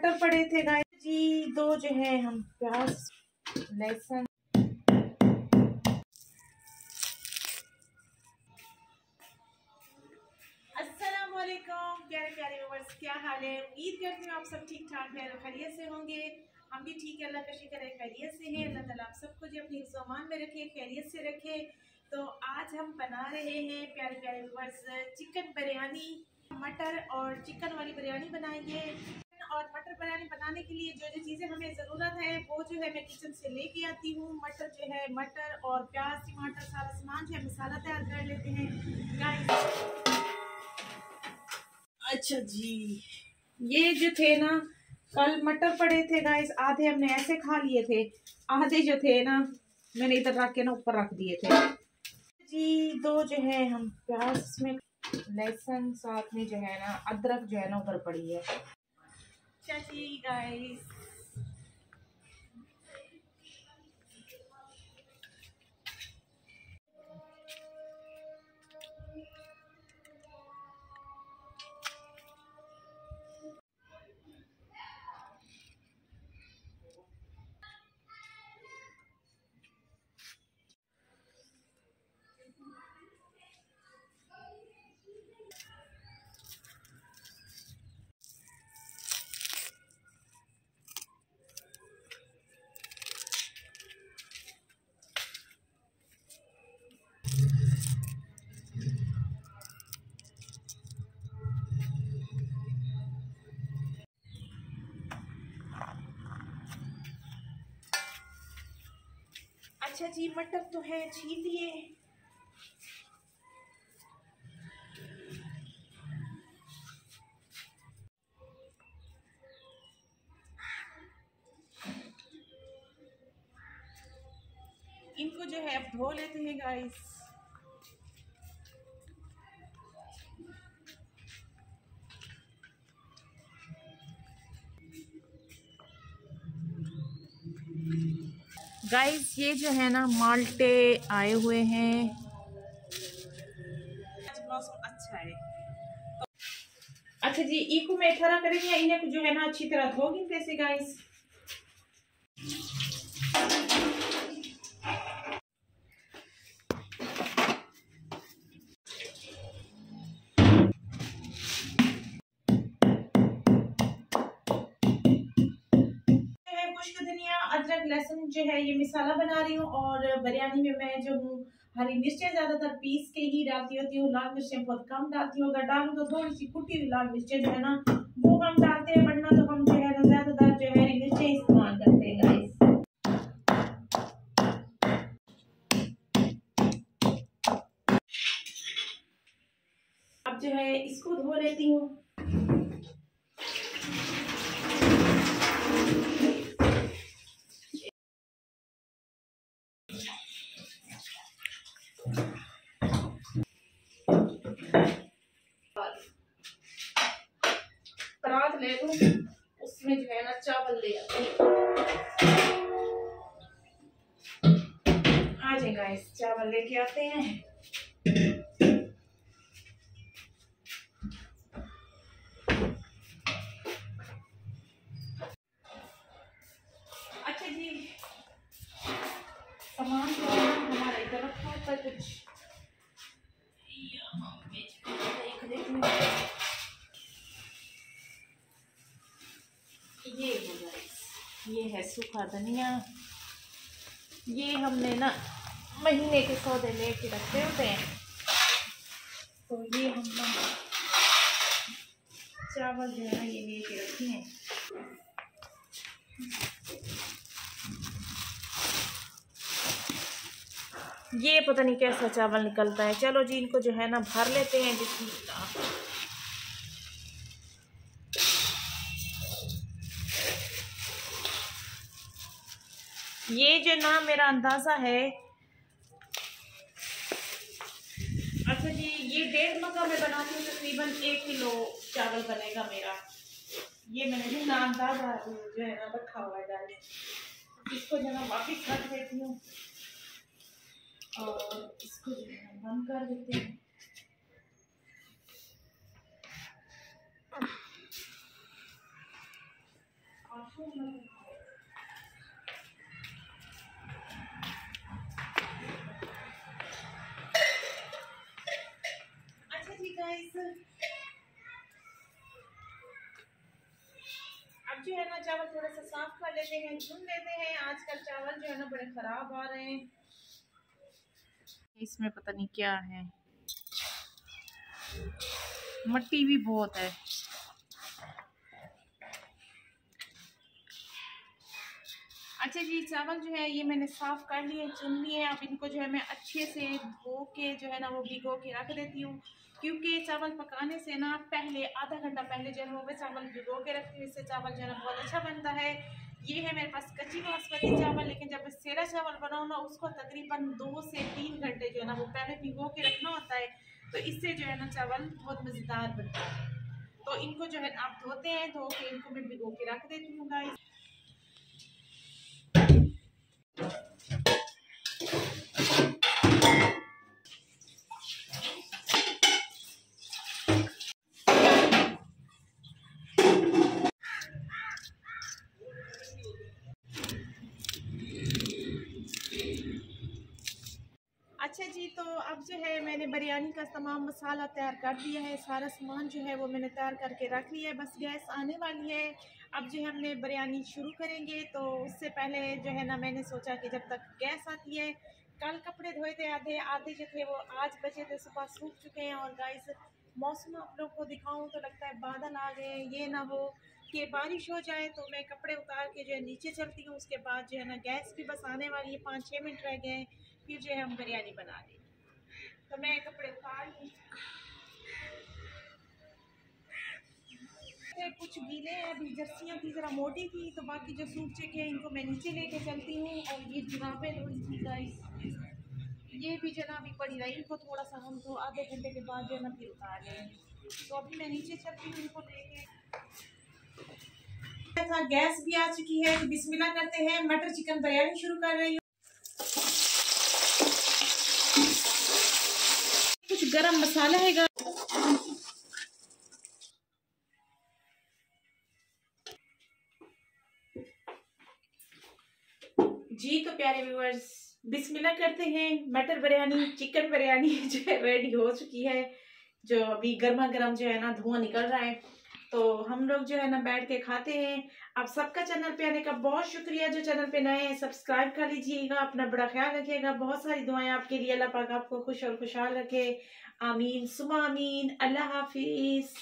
मटर पड़े थे गाय जी, दो जो है हम प्याज लहसुन प्यारे प्यारे व्यूअर्स क्या हाल है? उम्मीद करती हूँ आप सब ठीक ठाक है खैरियत से होंगे। हम भी ठीक है, अल्लाह का शुक्र है, खैरियत से हैं। अल्लाह ताला आप सबको जो अपनी सामान में रखे, खैरियत से रखे। तो आज हम बना रहे हैं, प्यारे प्यारे व्यूअर्स चिकन बिरयानी, मटर और चिकन वाली बिरयानी बनाएँगे। और मटर बिरयानी बनाने के लिए जो जो चीज़ें हमें ज़रूरत है, वो जो है मैं किचन से लेके आती हूँ। मटर जो है, मटर और प्याज, टमाटर, सारा सामान जो है मसाला तैयार कर लेते हैं। अच्छा जी, ये जो थे ना, कल मटर पड़े थे गाइस आधे हमने ऐसे खा लिए थे, आधे जो थे ना, मैंने इधर रख के ना ऊपर रख दिए थे। जी, दो जो है हम प्याज में लहसुन, साथ में जो है ना, अदरक जो है ना ऊपर पड़ी है। चाची गाइस अच्छा जी, मटर तो है छीन लिए। इनको जो है, अब धो लेते हैं गाइस गाइस ये जो है ना, माल्टे आए हुए हैं। अच्छा है अच्छा जी इको में खरा करेंगे इन्हें जो है ना अच्छी तरह धोगी कैसे गाइस लहसुन जो है, ये मिसाला बना रही हूँ और बिरयानी में मैं जो हूँ, हरी मिर्चें ज़्यादातर पीस के ही डालती होती हूँ, लाल मिर्चें बहुत कम डालती हूँ। अगर डालूँ तो थोड़ी सी कुटी हुई लाल मिर्चें जो है ना, वो कम डालते हैं, वरना तो हम जो है ना, ज़्यादातर जो है, हरी मिर्चें इस्तेमाल करते हैं गाइस अब जो है, इसको धो लेती हूँ। परात ले लूँ, उसमें जो है ना चावल ले आ जाए गाइस चावल लेके आते हैं। ये हो ये है सूखा धनिया। ये हमने ना महीने के सौदे लेके रखे होते हैं। तो ये हम चावल जो है ना ये लेके रखे हैं। ये पता नहीं कैसा चावल निकलता है। चलो जी, इनको जो है ना भर लेते हैं। बिस्मिल्लाह। ये जो ना मेरा अंदाज़ा है। अच्छा जी, ये डेढ़ मग्गा मैं बनाती हूँ, तकरीबन एक किलो चावल बनेगा मेरा। ये मैंने जो ना अंदाज़ा जो है ना, रखा हुआ है डाल इसको जो ना वापिस रख देती हूँ। और इसको जो है बंद कर देते हैं। जो है ना चावल थोड़ा सा साफ़ कर लेते हैं चुन लेते हैं। आजकल चावल जो है ना बड़े ख़राब आ रहे हैं। इसमें पता नहीं क्या है। मट्टी भी बहुत है। अच्छा जी, चावल जो है ये मैंने साफ़ कर लिए, चुन लिए अब इनको जो है मैं अच्छे से धो के जो है ना वो भिगो के रख देती हूँ। क्योंकि चावल पकाने से ना पहले, आधा घंटा पहले जो है वो मैं चावल भिगो के रखती हूँ, इससे चावल जो है बहुत अच्छा बनता है। ये है मेरे पास कच्ची बासमती चावल, लेकिन जब मैं सेरा चावल बनाऊँ ना, उसको तकरीबन दो से तीन घंटे जो है ना वो पहले भिगो के रखना होता है तो इससे जो है ना चावल बहुत मज़ेदार बनता है। तो इनको जो है आप धोते हैं धो के इनको मैं भिगो के रख देती हूँ गाइस अब जो है मैंने बिरयानी का तमाम मसाला तैयार कर दिया है, सारा सामान जो है वो मैंने तैयार करके रख लिया है। बस गैस आने वाली है। अब जो है हमने बिरयानी शुरू करेंगे। तो उससे पहले जो है ना मैंने सोचा कि जब तक गैस आती है, कल कपड़े धोए थे आधे आधे जो थे वो आज बचे थे, सुबह सूख चुके हैं। और गाइस मौसम आप लोग को दिखाऊँ तो लगता है बादल आ गए ये ना हो कि बारिश हो जाए तो मैं कपड़े उतार के जो है नीचे चलती हूँ। उसके बाद जो है ना गैस भी बस आने वाली है। पाँच छः मिनट रह गए फिर जो है हम बिरयानी बना लें तो मैं कपड़े उतार कुछ गीले हैं, अभी जर्सियाँ थी, ज़रा मोटी थी तो बाकी जो सूट चेक है, इनको मैं नीचे लेके चलती हूँ, और ये जुराबें थोड़ी सी गाइस ये भी जो ना अभी पड़ी रही इनको थोड़ा सा हम तो आधे घंटे के बाद जो है ना फिर उतार लेंगे तो अभी मैं नीचे चलती हूँ इनको लेके। गैस भी आ चुकी है तो बिस्मिल्लाह करते हैं। मटर चिकन बिरयानी शुरू कर रही हूँ कुछ गरम मसाला है जी तो प्यारे व्यूअर्स बिस्मिल्लाह करते हैं। मटर बिरयानी, चिकन बिरयानी जो है रेडी हो चुकी है। जो अभी गर्मा गर्म जो है ना धुआँ निकल रहा है। तो हम लोग जो है ना बैठ के खाते हैं। आप सबका चैनल पे आने का बहुत शुक्रिया। जो चैनल पे नए हैं, सब्सक्राइब कर लीजिएगा। अपना बड़ा ख्याल रखिएगा। बहुत सारी दुआएँ आपके लिए अल्लाह पाक आपको खुश और खुशहाल रखे। आमीन सुमा आमीन अल्लाह हाफिज़